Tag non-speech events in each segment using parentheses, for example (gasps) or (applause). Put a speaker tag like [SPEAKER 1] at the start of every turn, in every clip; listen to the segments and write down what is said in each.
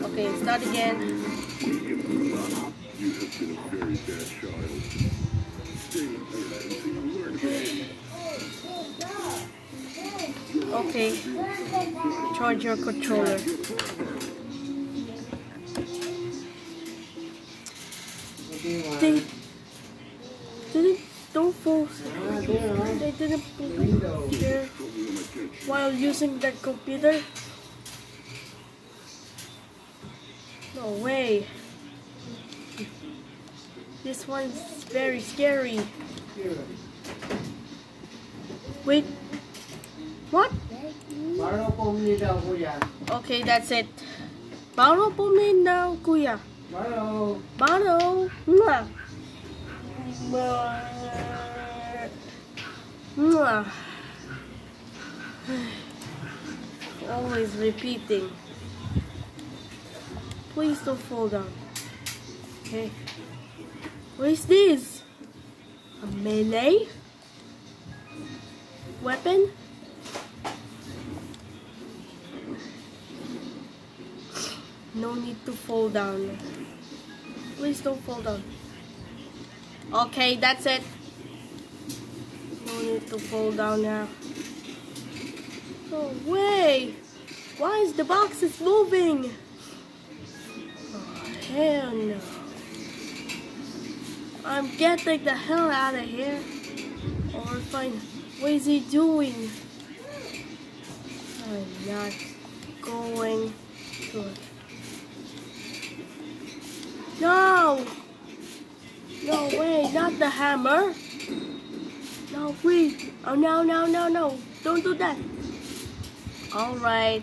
[SPEAKER 1] Okay, start again.
[SPEAKER 2] You have been a very bad child. Stay here until you learn.
[SPEAKER 1] Okay, charge your controller. They didn't, don't force They didn't while using the computer. No way. This one's very scary. Wait. What?
[SPEAKER 3] Paano pumili daw kuya?
[SPEAKER 1] Okay, that's it. Paano puminaw, kuya?
[SPEAKER 3] Paano?
[SPEAKER 1] Paano? Mwah. Mwah. (sighs) Always repeating. Please don't fall down. Okay. What is this? A melee? Weapon? No need to fall down. Please don't fall down. Okay, that's it. No need to fall down now. Oh, way! Why is the box is moving? Hell no. I'm getting the hell out of here. Or fine. What is he doing? I'm not going to. No! No way, not the hammer. No, please. Oh, no, no, no, no. Don't do that. Alright.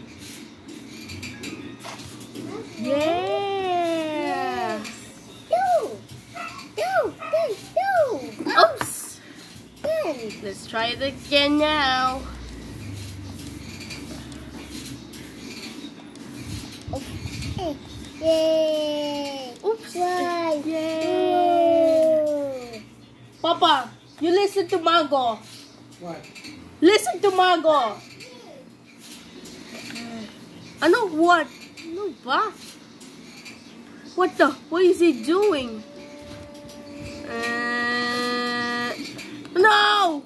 [SPEAKER 1] Yeah! Let's try it again now.
[SPEAKER 4] Yay!
[SPEAKER 1] Oops!
[SPEAKER 4] Why?
[SPEAKER 1] Yay! Papa, you listen to Mago.
[SPEAKER 3] What?
[SPEAKER 1] Listen to Mago. Ano what? Ano ba? What the? What is he doing? Uh, no!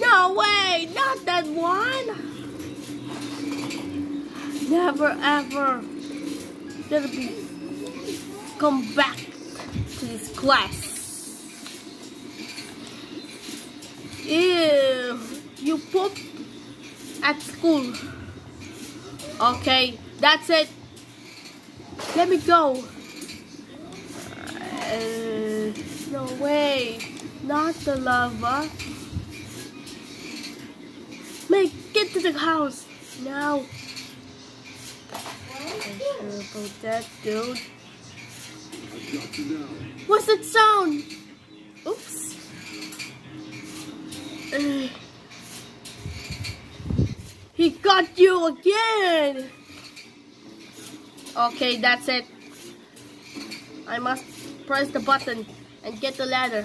[SPEAKER 1] No way! Not that one! Never ever gonna be come back to this class. Ew, you poop at school. Okay, that's it. Let me go. Uh, no way, not the lava. Make get to the house now. Sure about that, dude. What's that sound? Oops. Uh, he got you again. Okay, that's it. I must press the button and get the ladder.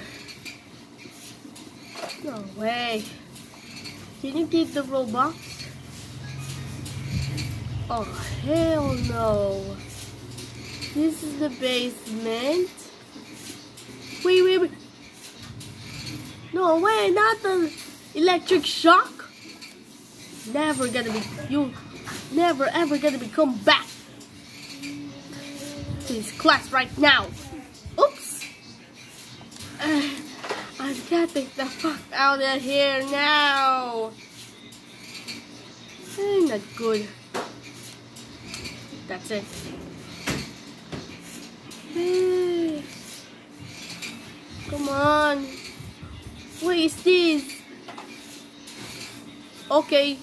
[SPEAKER 1] No way. Can you keep the robot? Oh, hell no. This is the basement. Wait, wait, wait. No way, not the electric shock. Never gonna be, you never ever gonna be come back this class right now. I'm getting the fuck out of here now. Not good. That's it. (sighs) Come on. What is this? Okay.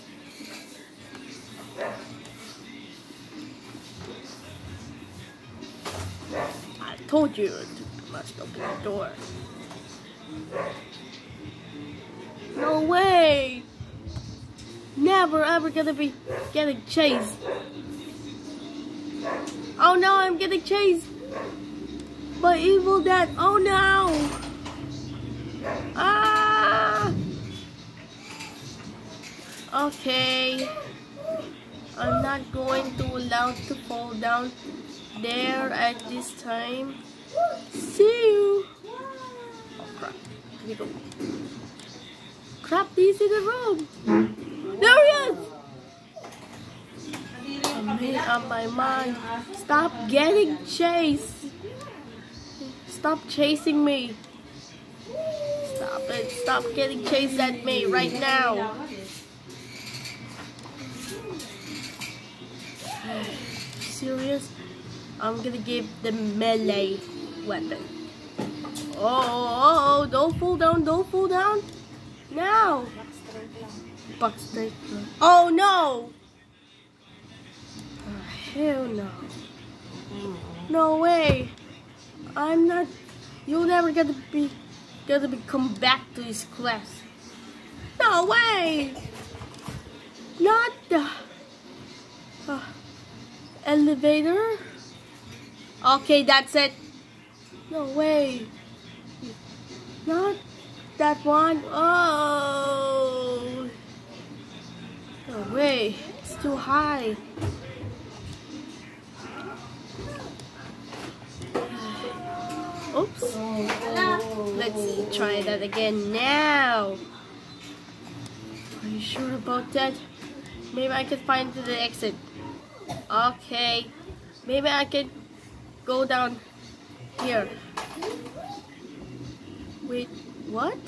[SPEAKER 1] I told you to must open the door. No way! Never ever gonna be getting chased. Oh no, I'm getting chased by evil dad. Oh no! Ah! Okay. I'm not going to allow to fall down there at this time. See you. Crap. He's in the room. There he is. I made up my mind. Stop getting chased. Stop chasing me. Stop it. Stop getting chased at me right now. (sighs) Serious? I'm gonna give the melee weapon. Oh, oh, oh, don't fall down, don't fall down. Now. Oh no! Oh, hell no. No way. I'm not. You'll never get to be. Get to be come back to this class. No way. Not the uh, elevator. Okay, that's it. No way. Not that one. Oh. No way. It's too high. Oops. Let's try that again now. Are you sure about that? Maybe I can find the exit. Okay. Maybe I can go down here. Wait, what?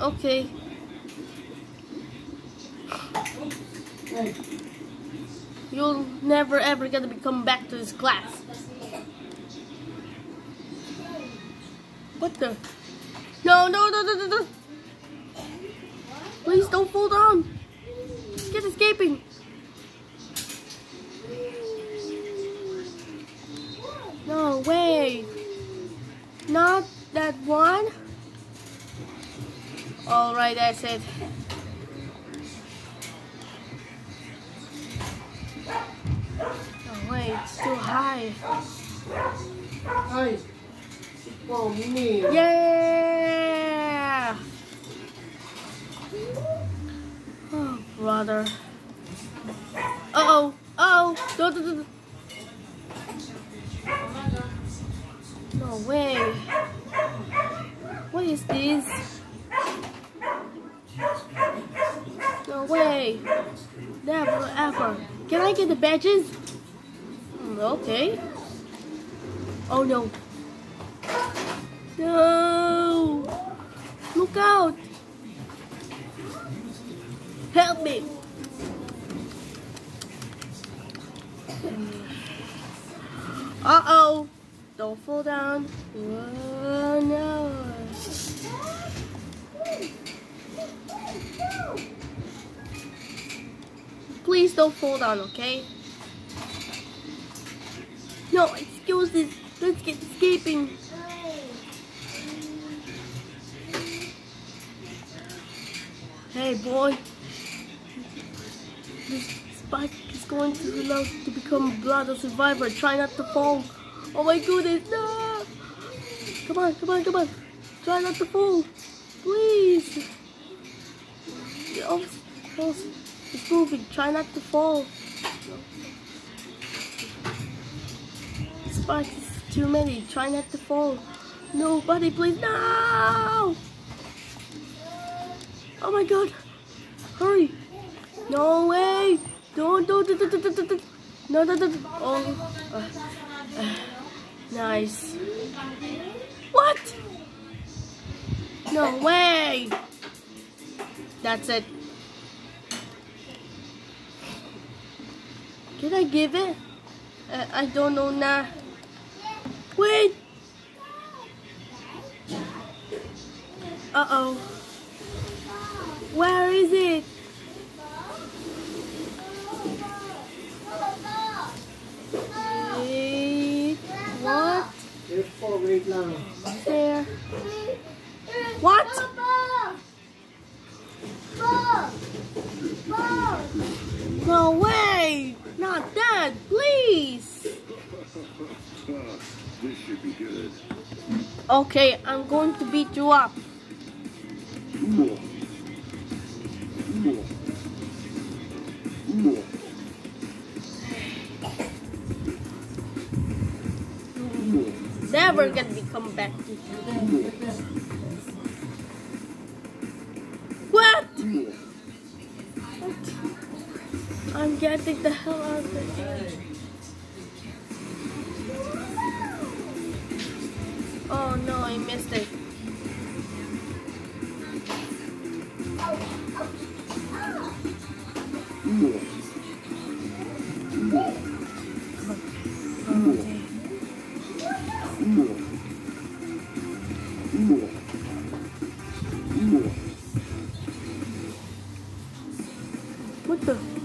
[SPEAKER 1] Okay. You'll never ever get to come back to this class. What the? No, no, no, no, no, no. Please don't fall down. Get escaping. No way. Not that one. Alright, that's it. No way, it's too high.
[SPEAKER 3] ay, ikaw, Mimi.
[SPEAKER 1] Yeah! Oh, brother. No, no, no, no. No way. What is this? No way. Never ever. Can I get the badges? Hmm, Okay. Oh no. No! Look out! Help me! Uh oh! Don't fall down. Oh no! Please don't fall down, okay? No, excuses. Let's get escaping. Hey, boy. This spike is going to allow to become blood a survivor. Try not to fall. Oh my goodness, no! Come on, come on, come on. Try not to fall. Please. Oh, oh, it's moving. Try not to fall. Spikes is too many. Try not to fall. Nobody, please. No! Oh my god. Hurry. No way. Don't, don't, don't, don't, don't, don't. No, no, no. Oh. Uh, uh, nice. What? No way. That's it. Did I give it? Uh, I don't know now. Wait. Uh-oh. Where is it? Wait. What?
[SPEAKER 3] Yes po, wait lang.
[SPEAKER 1] There. What? No way! Not that, please! (laughs)
[SPEAKER 2] this should be good.
[SPEAKER 1] Okay, I'm going to beat you up. Never gonna be come back. What? What? I'm getting the hell out of here. Oh no, I missed it. What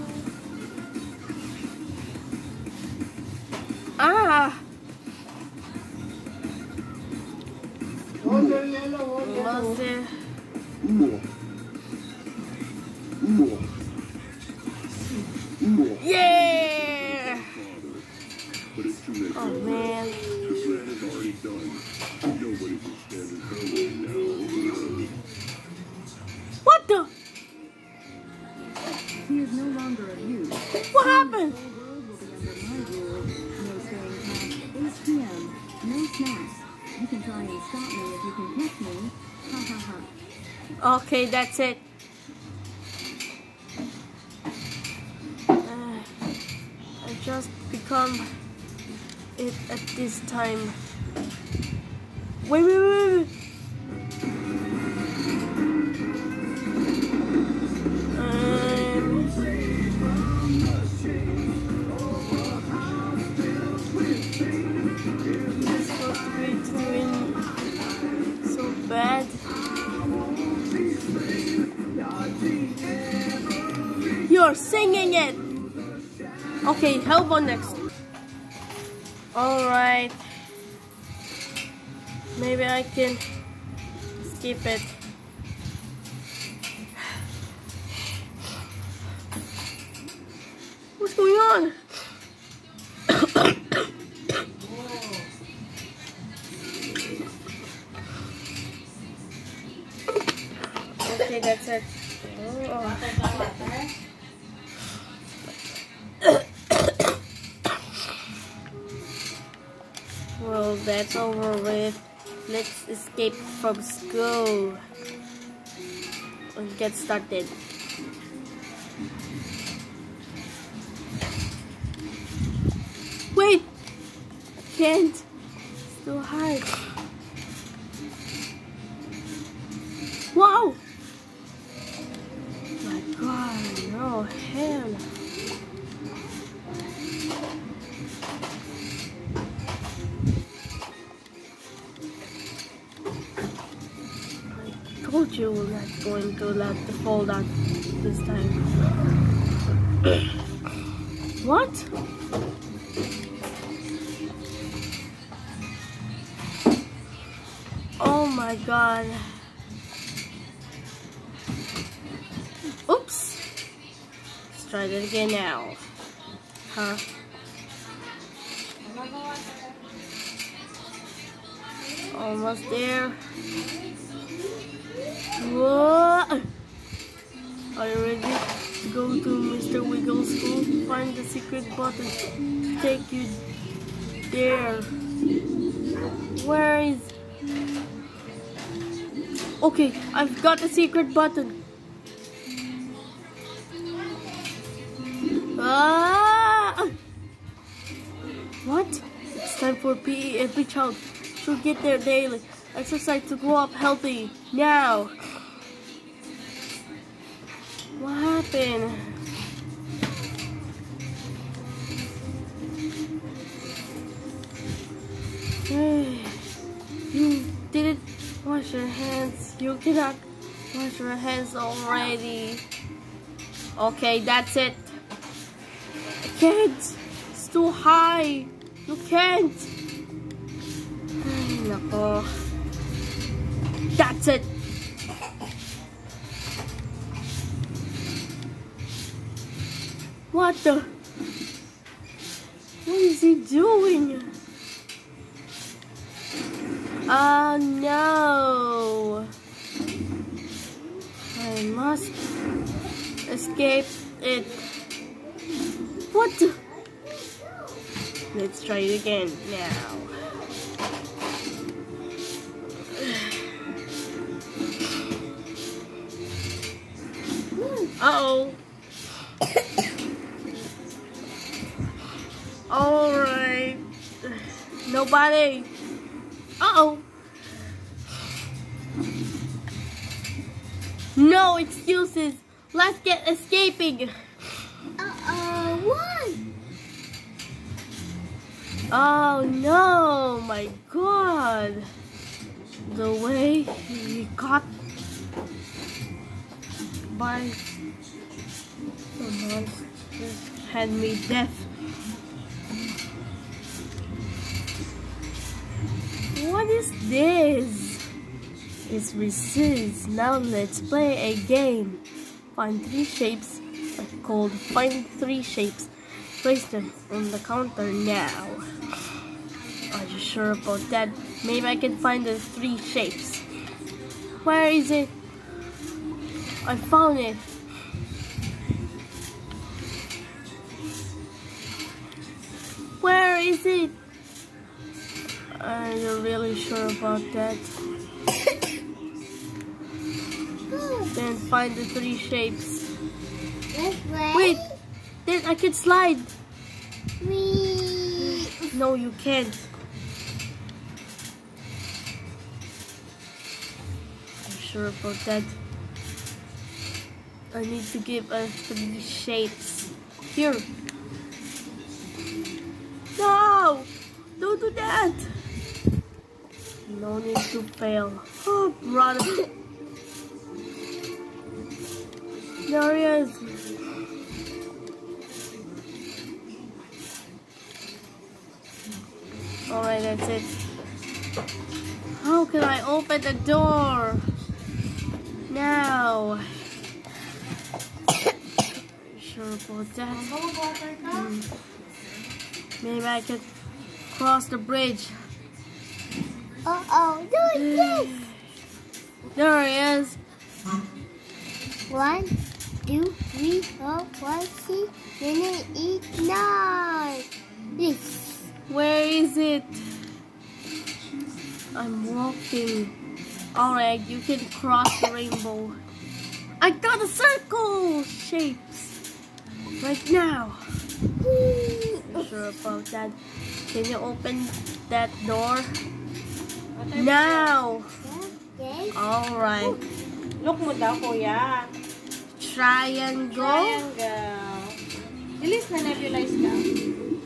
[SPEAKER 1] Okay, that's it. Uh, I just become it at this time. Wait, wait, wait, wait. Um, bad. You're singing it. Okay, help on next. All right. Maybe I can skip it. What's going on? Escape from school and get started. Wait! I can't. It's too hard. Wow! My god, no, hell. I told you we're not going to let the fall down this time. what? Oh my god. Oops. Let's try that again now. Huh? Almost there. Are you ready go to Mr. Wiggle's school? Find the secret button take you there. Where is... Okay, I've got the secret button. Ah! What? It's time for PE. Every child should get there daily. Exercise to grow up healthy. Now. (sighs) You didn't wash your hands. You cannot wash your hands already. Okay, that's it. I can't. It's too high. You can't. (sighs) Ay. That's it. What the? What is he doing? Oh no! I must escape it. What the? Let's try it again now. (sighs) Uh oh Alright. Nobody. Uh-oh. No excuses. Let's get escaping.
[SPEAKER 5] Uh-oh, one.
[SPEAKER 1] Oh no, my god. The way he got by the monsters had me death. What is this? It's resist. Now let's play a game. Find three shapes called Find Three Shapes. Place them on the counter now. Are you sure about that? Maybe I can find the three shapes. Where is it? I found it. Where is it? Are you really sure about that? (coughs) Then find the three shapes. Wait, then I can slide.
[SPEAKER 5] We.
[SPEAKER 1] No, you can't. I'm sure about that. I need to give us three shapes. Here. No! Don't do that! No need to fail. Oh, brother. There he is. Alright, that's it. How can I open the door? Now. Sure about that. Hmm. Maybe I can cross the bridge.
[SPEAKER 5] Uh-oh, do this. (gasps)
[SPEAKER 1] There he is.
[SPEAKER 5] One, two, three, four, five, six, seven, eight, nine. This.
[SPEAKER 1] Where is it? I'm walking. Alright, you can cross the rainbow. I got a circle shapes right now. You sure about that? Can you open that door? Now.
[SPEAKER 5] Okay.
[SPEAKER 1] Alright.
[SPEAKER 3] Look mo daw, kuya.
[SPEAKER 1] Triangle.
[SPEAKER 3] Triangle. Bilis na nebulize ka.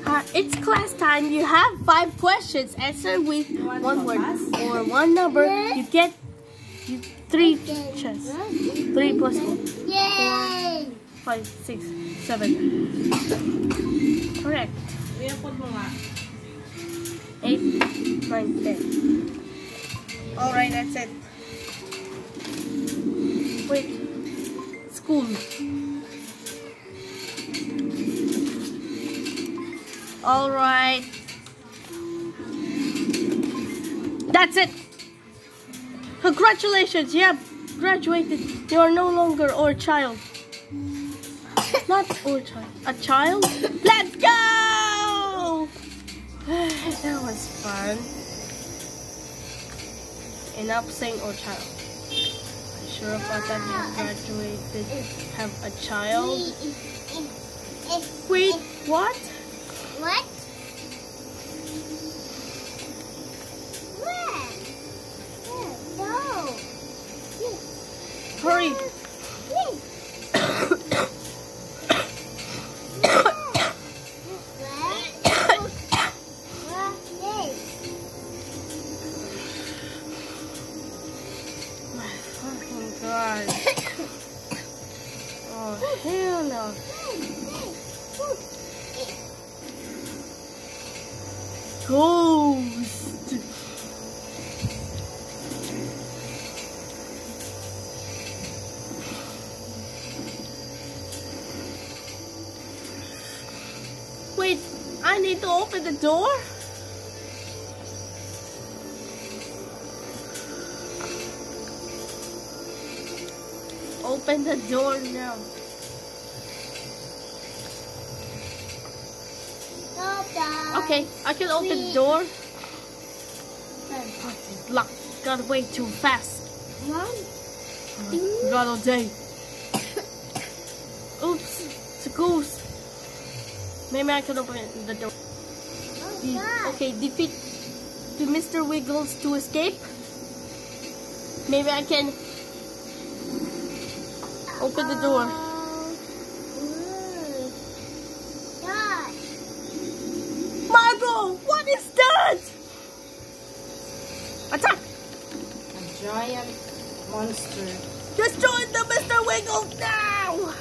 [SPEAKER 1] Uh, it's class time. You have five questions. Answer with
[SPEAKER 3] want
[SPEAKER 1] one word
[SPEAKER 3] pass?
[SPEAKER 1] or one number.
[SPEAKER 5] Yes.
[SPEAKER 1] You get you, three
[SPEAKER 5] Okay.
[SPEAKER 1] chance. Three plus four.
[SPEAKER 5] Yay!
[SPEAKER 1] Five, six, seven. Correct.
[SPEAKER 3] Iapod mo nga.
[SPEAKER 1] Eight, nine, ten. Alright, that's it. Wait. School. Alright. That's it. Congratulations, you have graduated. You are no longer our child. Not our child. A child? Let's go! (sighs) that was fun. Enough saying or child. You sure about that? You graduated. Have a child? Wait, what?
[SPEAKER 5] What?
[SPEAKER 1] Need to open the door? Open the door now. Okay, I can open the door. Lock. Got way too fast.
[SPEAKER 5] One,
[SPEAKER 1] Got all day. Maybe I can open the door.
[SPEAKER 5] Oh,
[SPEAKER 1] okay, defeat to Mr. Wiggles to escape. Maybe I can open the door.
[SPEAKER 5] Ooh. God.
[SPEAKER 1] What is that? Attack!
[SPEAKER 3] A giant monster.
[SPEAKER 1] Destroy the Mr. Wiggles now!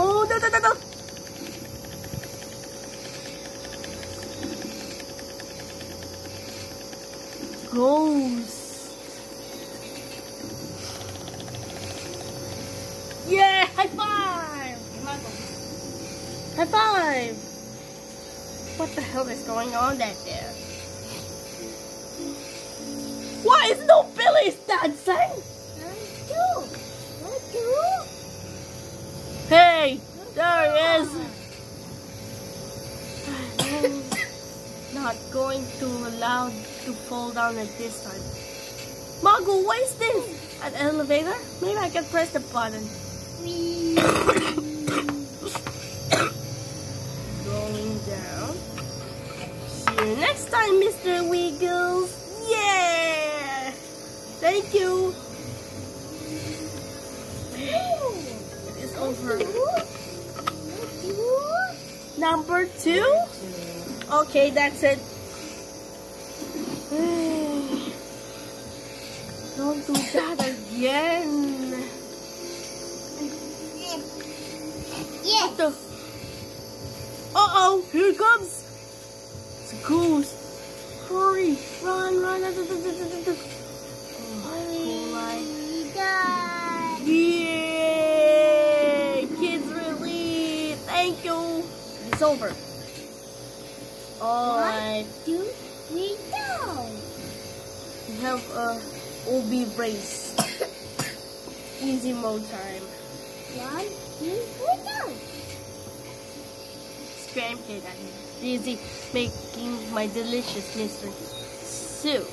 [SPEAKER 1] Oh, no, no, no, no! Ghost. Yeah, high five! High five! What the hell is going on back there? Why is no Billy's dancing?
[SPEAKER 5] Two. Two.
[SPEAKER 1] Hey, there he is. Not going to allow to at this time. Margot, what is this? An elevator? Maybe I can press the button. (coughs) Going down. See you next time, Mr. Wiggles. Yeah! Thank you. It is over. Number two? Okay, that's it. (sighs) (sighs) (sighs) Don't do that again.
[SPEAKER 5] Yes.
[SPEAKER 1] The... Uh-oh, here it comes. It's a ghost. Hurry, run, run. run, run, run. Oh. Yay! Kids relief! Thank you! It's over. Alright.
[SPEAKER 5] Two, three, go.
[SPEAKER 1] We have a Obby race. (coughs) Easy mode time.
[SPEAKER 5] One, two, three, go.
[SPEAKER 1] Scram kid and easy making my delicious mystery soup.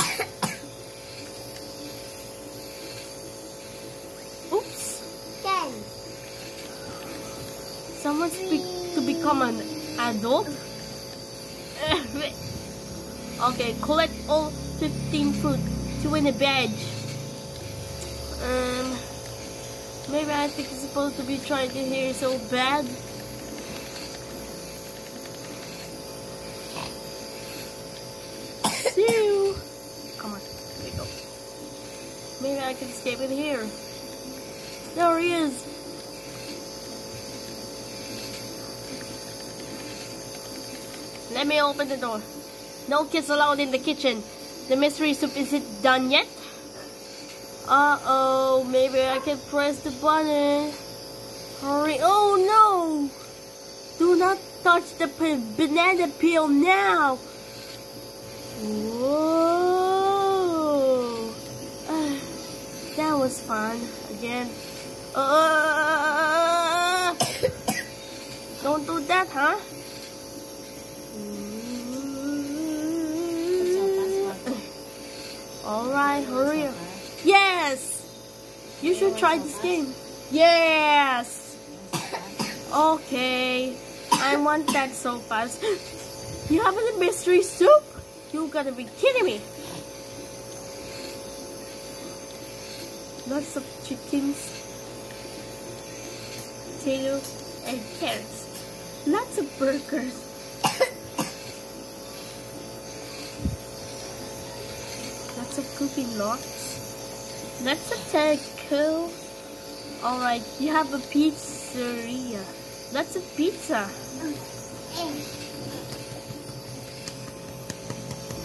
[SPEAKER 1] (coughs) Oops.
[SPEAKER 5] Ten.
[SPEAKER 1] Someone speak to become an adult? Okay, collect all 15 fruit to win a badge. Um, maybe I think it's supposed to be trying to hear so bad. (coughs) See you. Come on, here we go. Maybe I can escape in here. There he is. Let me open the door. No kids allowed in the kitchen. The mystery soup isn't done yet. Uh-oh, maybe I can press the button. Hurry. Oh no! Do not touch the banana peel now. Whoa. Ah, (sighs) that was fun. Again. Uh, (coughs) don't do that, huh? Hurry up. Yes! You should try this game. Yes! Okay. I want that so fast. (gasps) You have a mystery soup? You gotta be kidding me. Lots of chickens, potatoes, and carrots. Lots of burgers. Of cooking. That's a taco. Alright, you have a pizzeria. That's a pizza.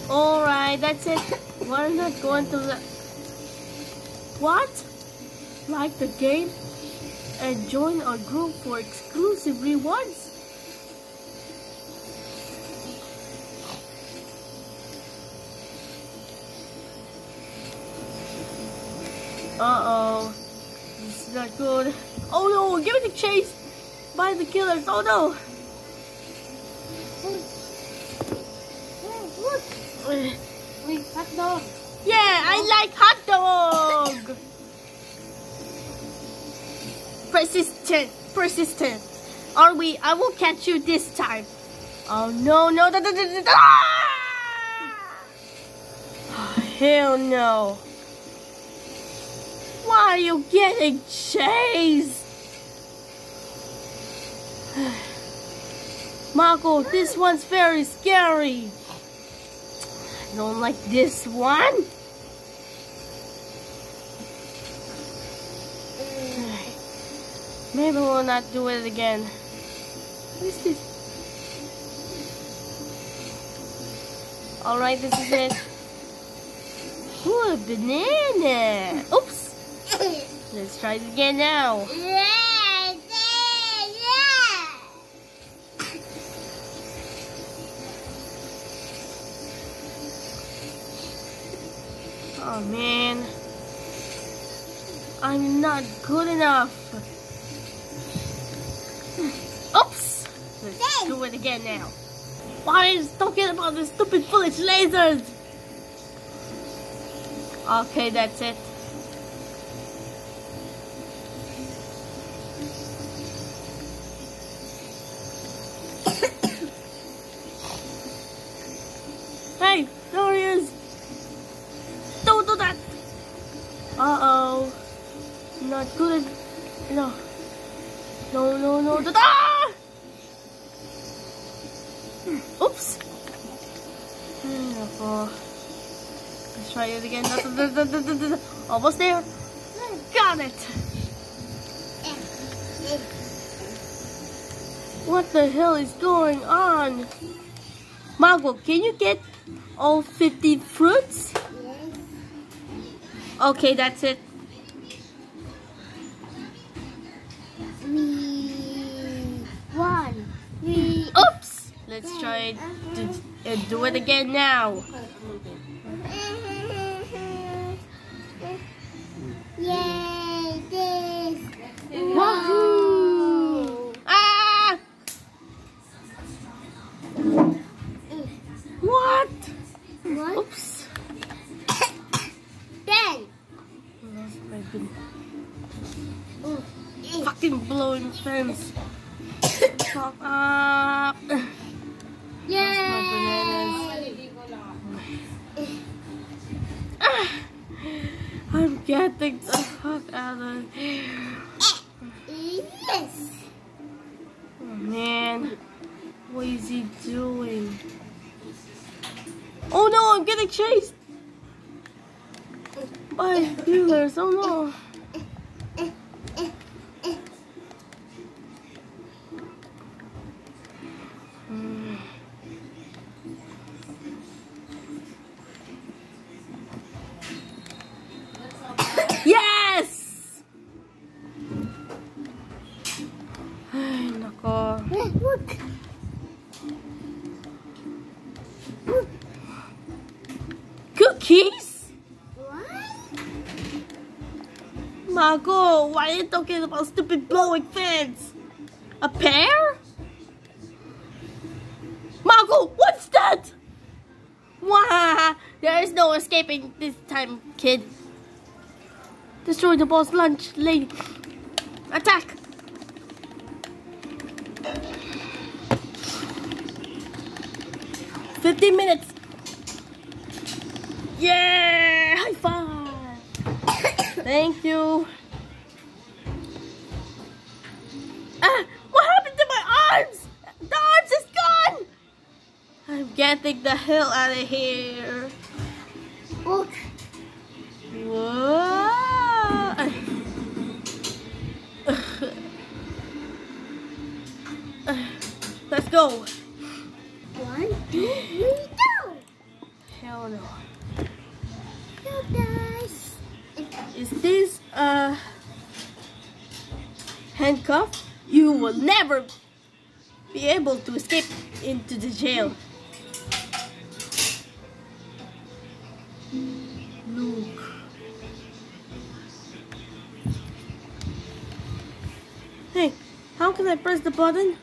[SPEAKER 1] Alright, that's it. We're not going to the... What? Like the game? And join our group for exclusive rewards? Uh-oh. This is not good. Oh no, we're getting chase by the killers. Oh no.
[SPEAKER 3] Wait, hot dog.
[SPEAKER 1] Yeah, I oh. like hot dog. persistent, persistent. Are we? I will catch you this time. Oh no, no, da, da, da, da. Oh, hell no. Why are you getting chased? (sighs) Marco, this one's very scary. Don't like this one. (sighs) Maybe we'll not do it again. What is this? Alright, this is it. Ooh, a banana. Oops. Let's try it again now. Yeah, yeah, yeah. Oh man. I'm not good enough. Oops. Let's do it again now. Why are you talking about the stupid foolish lasers? Okay, that's it. The hell is going on? Margot, can you get all 50 fruits? Okay, that's it.
[SPEAKER 5] One. We.
[SPEAKER 1] Oops! Let's try to uh, do it again now. Cookies?
[SPEAKER 5] What?
[SPEAKER 1] Marco, why are you talking about stupid blowing fans? A pear? Marco, what's that? Wow, there is no escaping this time, kid. Destroy the boss lunch lady. Attack! Fifteen minutes. Yeah! High five! Thank you. Ah! What happened to my arms? The arms is gone! I'm getting the hell out of here.
[SPEAKER 5] Look.
[SPEAKER 1] Whoa! (sighs) Let's go. Will never be able to escape into the jail. Luke. Hey, how can I press the button?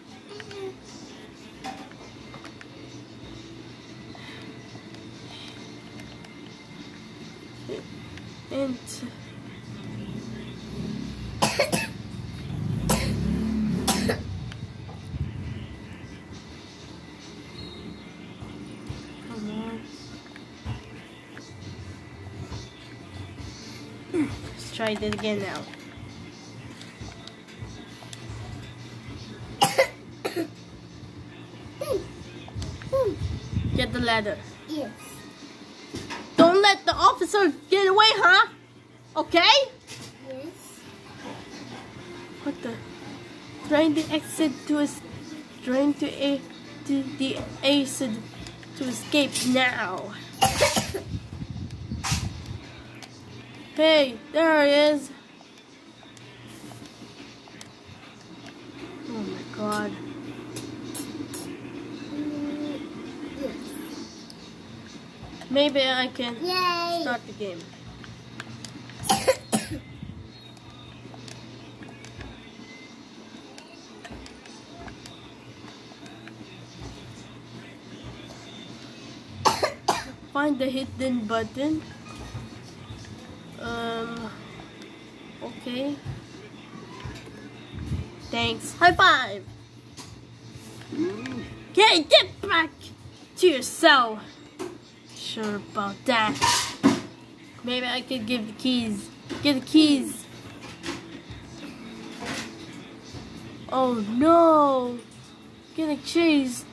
[SPEAKER 1] Try it again now. (coughs) Get the ladder.
[SPEAKER 5] Yes.
[SPEAKER 1] Don't let the officer get away, huh? Okay?
[SPEAKER 5] Yes.
[SPEAKER 1] What the? Trying to exit to es- trying to a to the exit to escape now. (coughs) Hey, there he is. Oh my god. Maybe I can
[SPEAKER 5] Yay.
[SPEAKER 1] start the game. (coughs) Find the hidden button. Um. Okay. Thanks. High five. Okay, get back to your cell. Sure about that. Maybe I could give the keys. Give the keys. Oh no! Getting chased.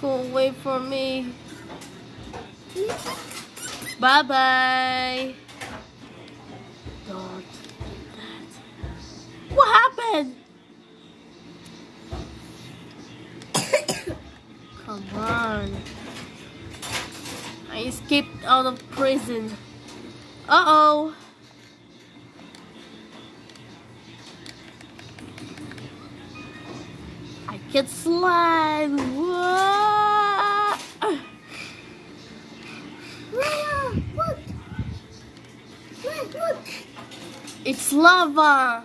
[SPEAKER 1] Go away from me. Bye bye. Don't. That. What happened? (coughs) Come on. I escaped out of prison. Uh oh. I can slide. Whoa. (coughs)
[SPEAKER 5] Wow, look. Look, look.
[SPEAKER 1] It's lava.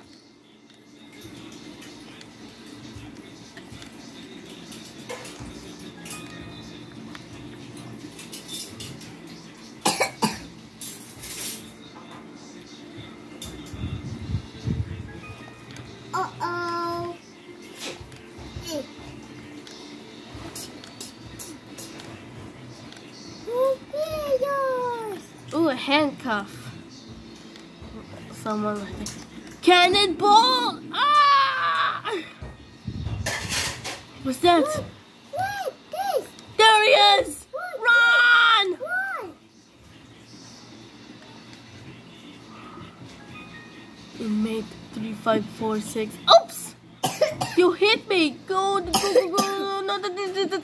[SPEAKER 1] 3546. Oops! (coughs) You hit me! Go, go, go, go! No,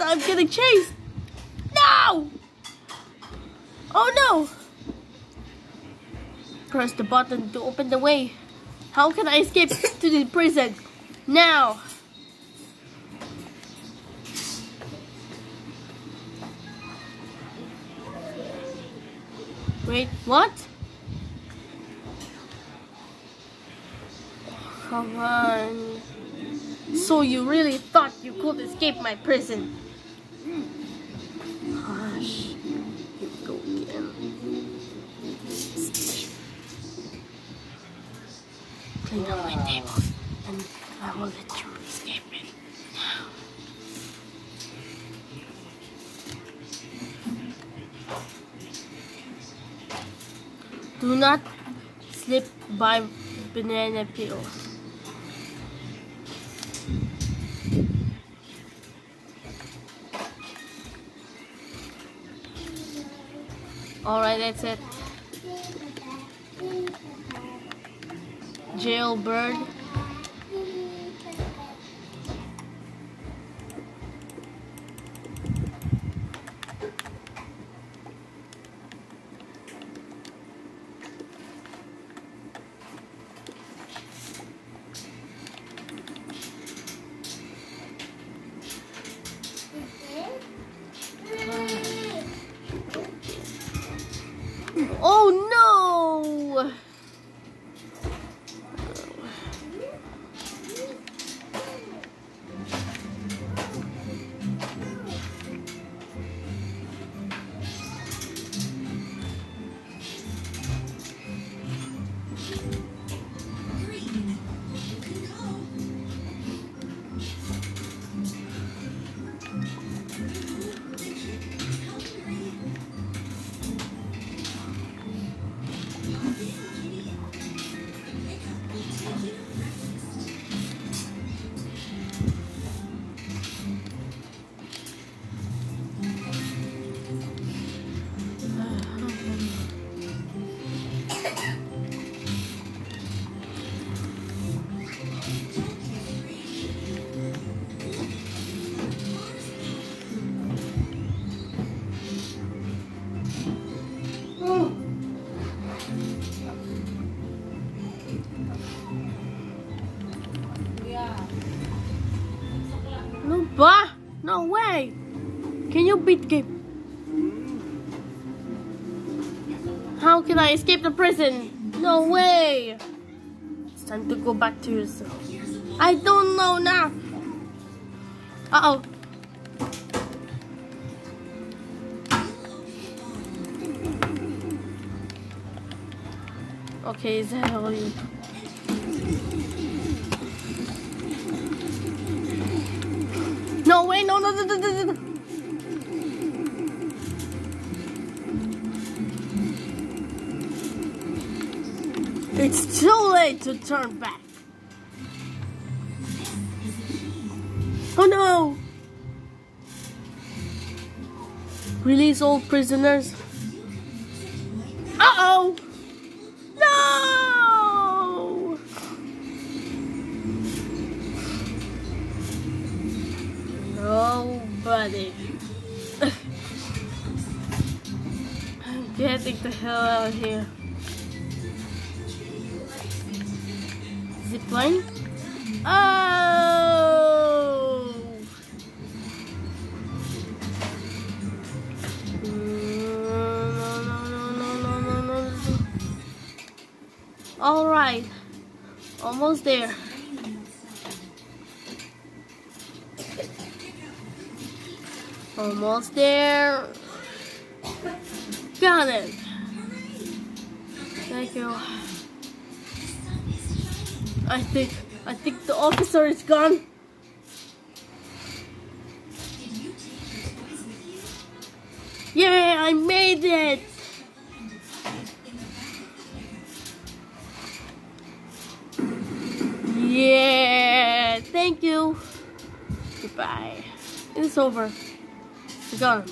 [SPEAKER 1] I'm getting chased! No! Oh no! Press the button to open the way. How can I escape (coughs) to the prison? Now! Wait, what? Come on. So you really thought you could escape my prison? Hush. We go again. Clean up my table, and I will let you escape it. Do not slip by banana peel. Alright, that's it. Jailbird. Beat game? How can I escape the prison? No way! It's time to go back to yourself. I don't know now. Uh oh. Okay, is that all you? No, wait, no, no, no, no, no, no. Late to turn back. Oh no! Release all prisoners. Uh oh! No! Nobody. (laughs) I'm getting the hell out of here. Line? Oh! No, no, no. All right, almost there. Almost there. Got it. Thank you. I think I think the officer is gone. Yeah, I made it. Yeah, thank you. Goodbye. It's over. It's gone.